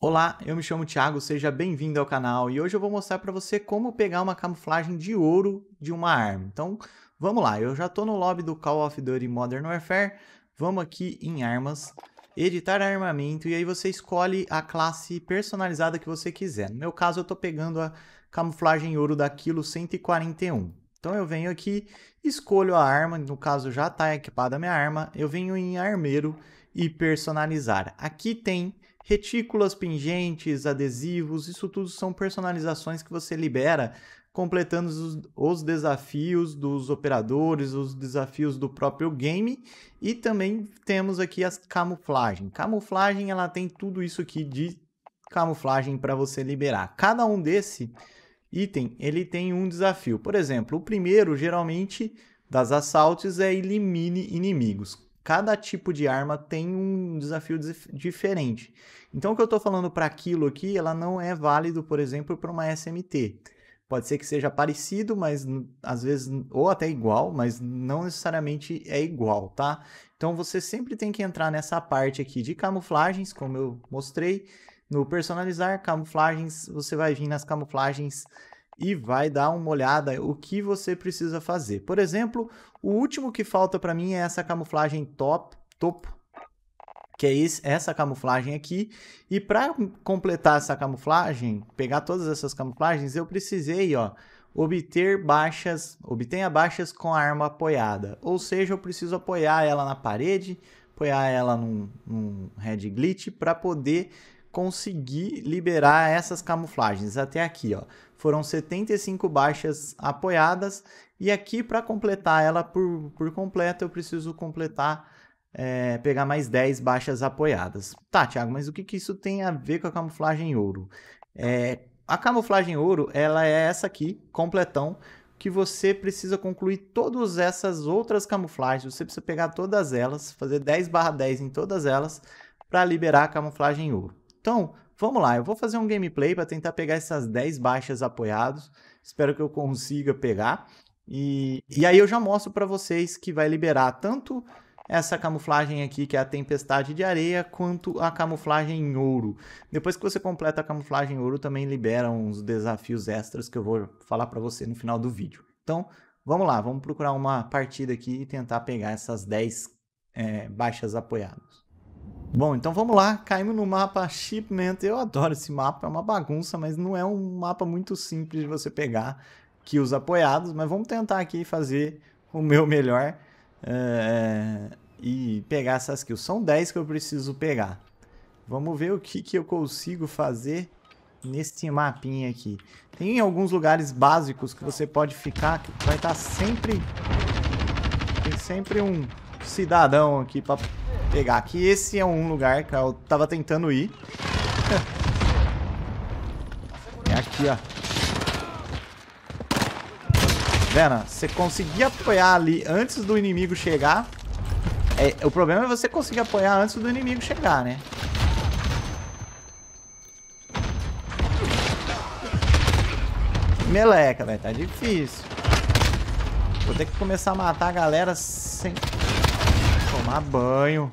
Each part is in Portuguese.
Olá, eu me chamo Thiago, seja bem-vindo ao canal e hoje eu vou mostrar para você como pegar uma camuflagem de ouro de uma arma. Então, vamos lá, eu já estou no lobby do Call of Duty Modern Warfare, vamos aqui em armas, editar armamento e aí você escolhe a classe personalizada que você quiser. No meu caso eu estou pegando a camuflagem ouro da Kilo 141. Então eu venho aqui, escolho a arma, no caso já está equipada a minha arma, eu venho em armeiro e personalizar. Aqui tem retículas pingentes, adesivos, isso tudo são personalizações que você libera completando os, os, desafios dos operadores, os desafios do próprio game e também temos aqui as camuflagem. Camuflagem ela tem tudo isso aqui de camuflagem para você liberar. Cada um desse item ele tem um desafio. Por exemplo, o primeiro geralmente das assaltos é elimine inimigos cada tipo de arma tem um desafio diferente. Então, o que eu estou falando para aquilo aqui, ela não é válido, por exemplo, para uma SMT. Pode ser que seja parecido, mas às vezes, ou até igual, mas não necessariamente é igual, tá? Então, você sempre tem que entrar nessa parte aqui de camuflagens, como eu mostrei. No personalizar camuflagens, você vai vir nas camuflagens e vai dar uma olhada o que você precisa fazer. Por exemplo, o último que falta para mim é essa camuflagem top, topo, que é esse, essa camuflagem aqui. E para completar essa camuflagem, pegar todas essas camuflagens, eu precisei, ó, obter baixas, obtenha baixas com a arma apoiada. Ou seja, eu preciso apoiar ela na parede, apoiar ela num, num red glitch para poder conseguir liberar essas camuflagens. Até aqui, ó, foram 75 baixas apoiadas e aqui para completar ela por, por completo eu preciso completar, é, pegar mais 10 baixas apoiadas. Tá, Thiago, mas o que, que isso tem a ver com a camuflagem ouro? É, a camuflagem ouro, ela é essa aqui, completão, que você precisa concluir todas essas outras camuflagens, você precisa pegar todas elas, fazer 10 barra 10 em todas elas, para liberar a camuflagem ouro. Então, vamos lá, eu vou fazer um gameplay para tentar pegar essas 10 baixas apoiados. Espero que eu consiga pegar. E, e aí eu já mostro para vocês que vai liberar tanto essa camuflagem aqui, que é a tempestade de areia, quanto a camuflagem em ouro. Depois que você completa a camuflagem em ouro, também libera uns desafios extras que eu vou falar para você no final do vídeo. Então, vamos lá, vamos procurar uma partida aqui e tentar pegar essas 10 é, baixas apoiadas. Bom, então vamos lá, caímos no mapa Shipment. Eu adoro esse mapa, é uma bagunça, mas não é um mapa muito simples de você pegar que os apoiados, mas vamos tentar aqui fazer o meu melhor é, e pegar essas kills. São 10 que eu preciso pegar. Vamos ver o que, que eu consigo fazer nesse mapinha aqui. Tem alguns lugares básicos que você pode ficar, que vai estar sempre... Tem sempre um cidadão aqui para pegar aqui. Esse é um lugar que eu tava tentando ir. é aqui, ó. Vendo? Você conseguir apoiar ali antes do inimigo chegar. É, o problema é você conseguir apoiar antes do inimigo chegar, né? Meleca, velho. Tá difícil. Vou ter que começar a matar a galera sem tomar banho.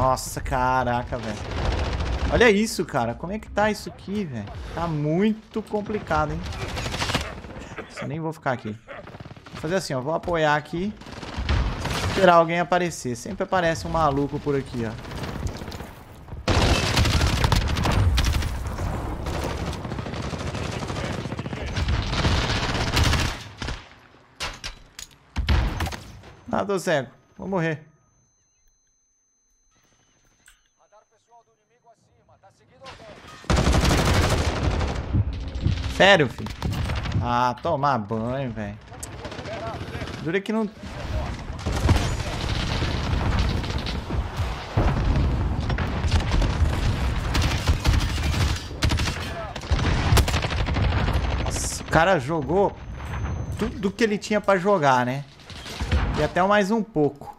Nossa, caraca, velho. Olha isso, cara. Como é que tá isso aqui, velho? Tá muito complicado, hein? Eu nem vou ficar aqui. Vou fazer assim, ó. Vou apoiar aqui. Esperar alguém aparecer. Sempre aparece um maluco por aqui, ó. Ah, tô cego. Vou morrer. Sério, filho? Ah, tomar banho, velho. Dura que não... Nossa, o cara jogou tudo que ele tinha pra jogar, né? E até mais um pouco.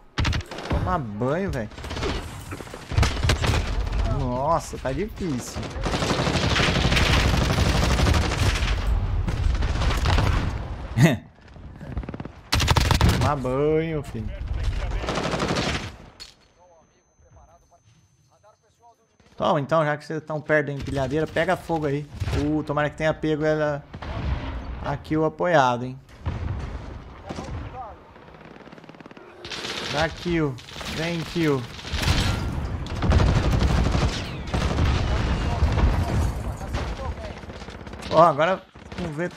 Tomar banho, velho. Nossa, tá difícil. Tomar banho, filho. Toma, então, já que vocês estão perto da empilhadeira, pega fogo aí. Uh, tomara que tenha pego ela aqui o apoiado, hein. Dá kill. Vem, kill. Ó, agora vamos ver.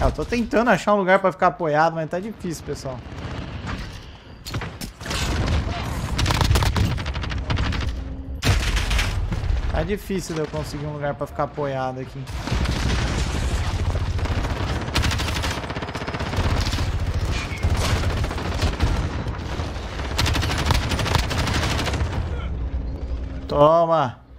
É, eu tô tentando achar um lugar pra ficar apoiado, mas tá difícil, pessoal. Tá difícil de eu conseguir um lugar pra ficar apoiado aqui. Toma!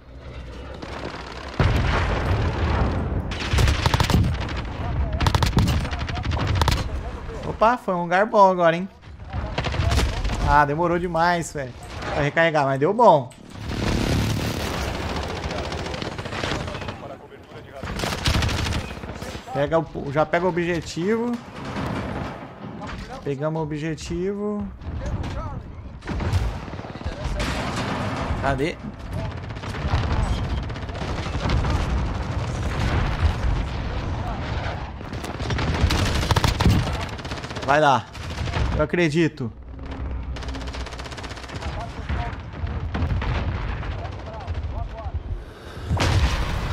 Opa, foi um lugar bom agora, hein? Ah, demorou demais, velho. Pra recarregar, mas deu bom. Pega o, já pega o objetivo. Pegamos o objetivo. Cadê? Vai lá. Eu acredito.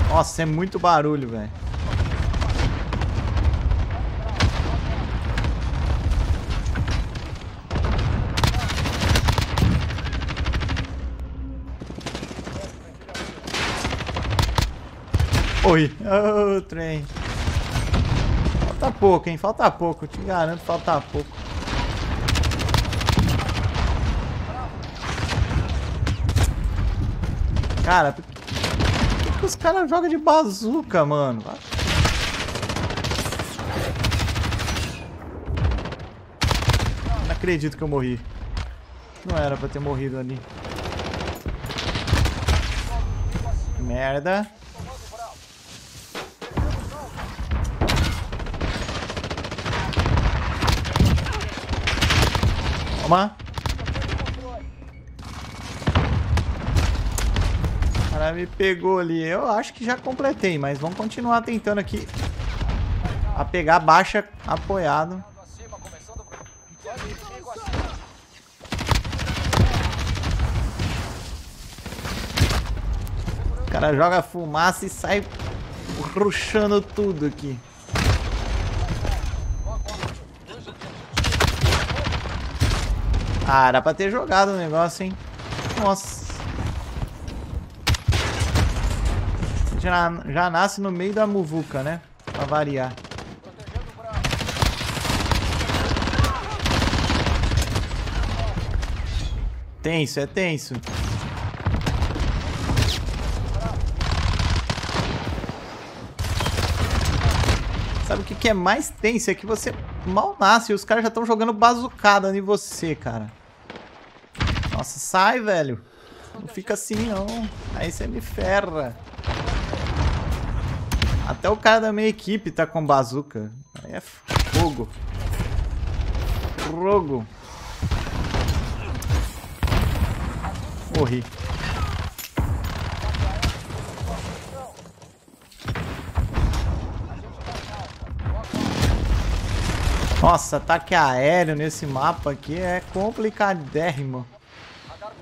Nossa, é muito barulho, velho. Oi. Oh, trem. Falta pouco, hein? Falta pouco. Eu te garanto, falta pouco. Cara, por que, que os caras jogam de bazuca, mano? Não acredito que eu morri. Não era pra ter morrido ali. Merda. O cara me pegou ali. Eu acho que já completei, mas vamos continuar tentando aqui. A pegar baixa apoiado. O cara joga fumaça e sai ruxando tudo aqui. Ah, era pra ter jogado o negócio, hein? Nossa. Já, já nasce no meio da muvuca, né? Pra variar. Tenso, é tenso. Sabe o que, que é mais tenso? É que você mal nasce e os caras já estão jogando bazucada em você, cara. Nossa, sai, velho. Não fica assim, não. Aí você me ferra. Até o cara da minha equipe tá com bazuca. Aí é fogo. Fogo. Morri. Nossa, ataque aéreo nesse mapa aqui é complicadérrimo.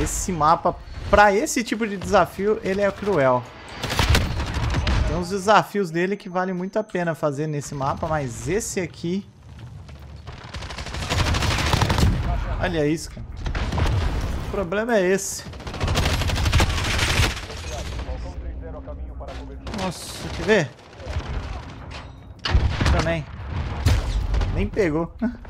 Esse mapa, pra esse tipo de desafio, ele é cruel. Tem uns desafios dele que vale muito a pena fazer nesse mapa, mas esse aqui... Olha isso, cara. O problema é esse. Nossa, quer ver? Também. Nem pegou.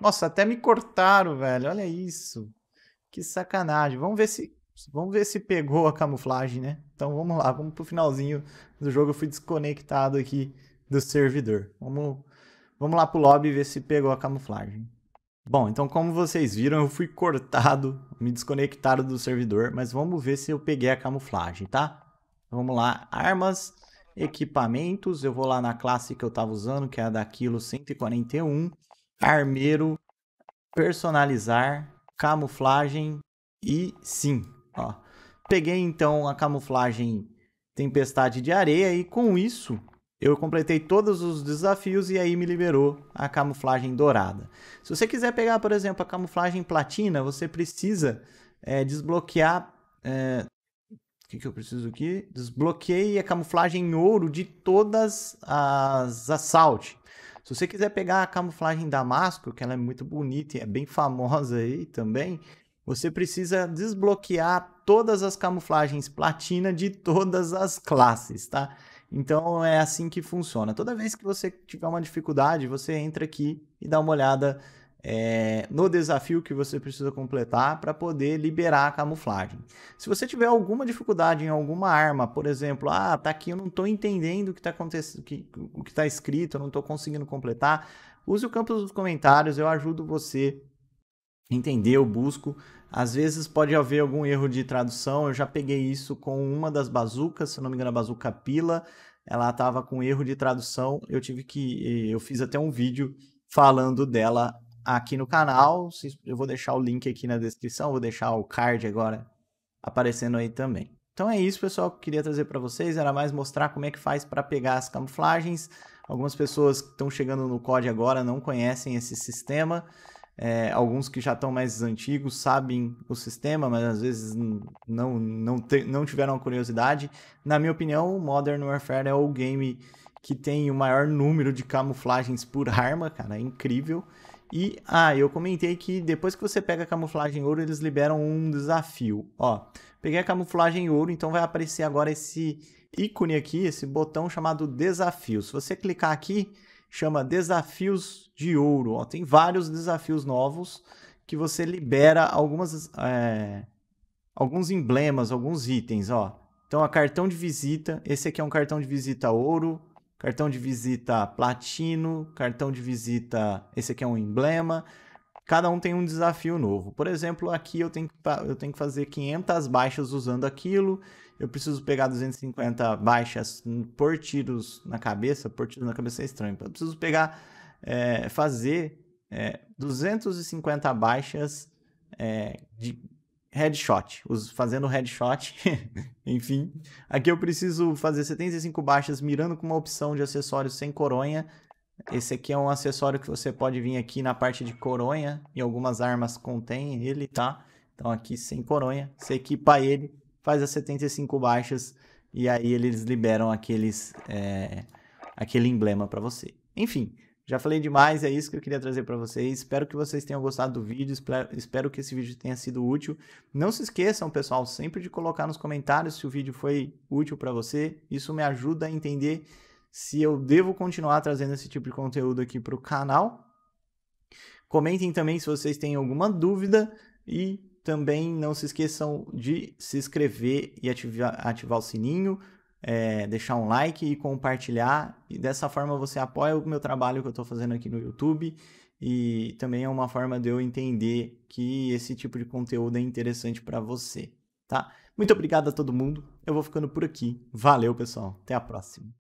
Nossa, até me cortaram, velho. Olha isso. Que sacanagem. Vamos ver se vamos ver se pegou a camuflagem, né? Então vamos lá, vamos pro finalzinho do jogo. Eu fui desconectado aqui do servidor. Vamos, vamos lá pro lobby ver se pegou a camuflagem. Bom, então como vocês viram, eu fui cortado, me desconectaram do servidor, mas vamos ver se eu peguei a camuflagem, tá? Vamos lá, armas, equipamentos, eu vou lá na classe que eu estava usando, que é a da Kilo 141, armeiro, personalizar, camuflagem e sim, ó. Peguei então a camuflagem tempestade de areia e com isso eu completei todos os desafios e aí me liberou a camuflagem dourada. Se você quiser pegar, por exemplo, a camuflagem platina, você precisa é, desbloquear. É, o que, que eu preciso aqui? Desbloqueie a camuflagem em ouro de todas as assault. Se você quiser pegar a camuflagem Damasco, que ela é muito bonita e é bem famosa aí também, você precisa desbloquear todas as camuflagens platina de todas as classes, tá? Então é assim que funciona. Toda vez que você tiver uma dificuldade, você entra aqui e dá uma olhada é, no desafio que você precisa completar para poder liberar a camuflagem. Se você tiver alguma dificuldade em alguma arma, por exemplo, ah, tá aqui, eu não estou entendendo o que está acontecendo, o que está escrito, eu não estou conseguindo completar, use o campo dos comentários, eu ajudo você a entender, eu busco. Às vezes pode haver algum erro de tradução, eu já peguei isso com uma das bazucas, se não me engano a bazuca pila, ela estava com erro de tradução, eu tive que, eu fiz até um vídeo falando dela aqui no canal, eu vou deixar o link aqui na descrição, vou deixar o card agora aparecendo aí também. Então é isso, pessoal, que eu queria trazer para vocês, era mais mostrar como é que faz para pegar as camuflagens. Algumas pessoas que estão chegando no COD agora não conhecem esse sistema, é, alguns que já estão mais antigos sabem o sistema, mas às vezes não, não, não tiveram curiosidade. Na minha opinião, Modern Warfare é o game que tem o maior número de camuflagens por arma, cara, é incrível. E, ah, eu comentei que depois que você pega a camuflagem ouro, eles liberam um desafio. Ó, peguei a camuflagem ouro, então vai aparecer agora esse ícone aqui, esse botão chamado desafio. Se você clicar aqui, chama Desafios de Ouro. Ó, tem vários desafios novos que você libera algumas, é, alguns emblemas, alguns itens. Ó. Então, a cartão de visita, esse aqui é um cartão de visita ouro, cartão de visita platino, cartão de visita, esse aqui é um emblema. Cada um tem um desafio novo. Por exemplo, aqui eu tenho, que, eu tenho que fazer 500 baixas usando aquilo eu preciso pegar 250 baixas por tiros na cabeça, por tiros na cabeça é estranho. Eu preciso pegar, é, fazer é, 250 baixas é, de headshot, fazendo headshot, enfim. Aqui eu preciso fazer 75 baixas mirando com uma opção de acessórios sem coronha. Esse aqui é um acessório que você pode vir aqui na parte de coronha, e algumas armas contém ele, tá? Então aqui sem coronha, você equipa ele faz as 75 baixas e aí eles liberam aqueles é, aquele emblema para você. Enfim, já falei demais, é isso que eu queria trazer para vocês. Espero que vocês tenham gostado do vídeo, espero que esse vídeo tenha sido útil. Não se esqueçam, pessoal, sempre de colocar nos comentários se o vídeo foi útil para você. Isso me ajuda a entender se eu devo continuar trazendo esse tipo de conteúdo aqui para o canal. Comentem também se vocês têm alguma dúvida e também não se esqueçam de se inscrever e ativar, ativar o sininho, é, deixar um like e compartilhar. E dessa forma você apoia o meu trabalho que eu estou fazendo aqui no YouTube. E também é uma forma de eu entender que esse tipo de conteúdo é interessante para você, tá? Muito obrigado a todo mundo. Eu vou ficando por aqui. Valeu, pessoal. Até a próxima.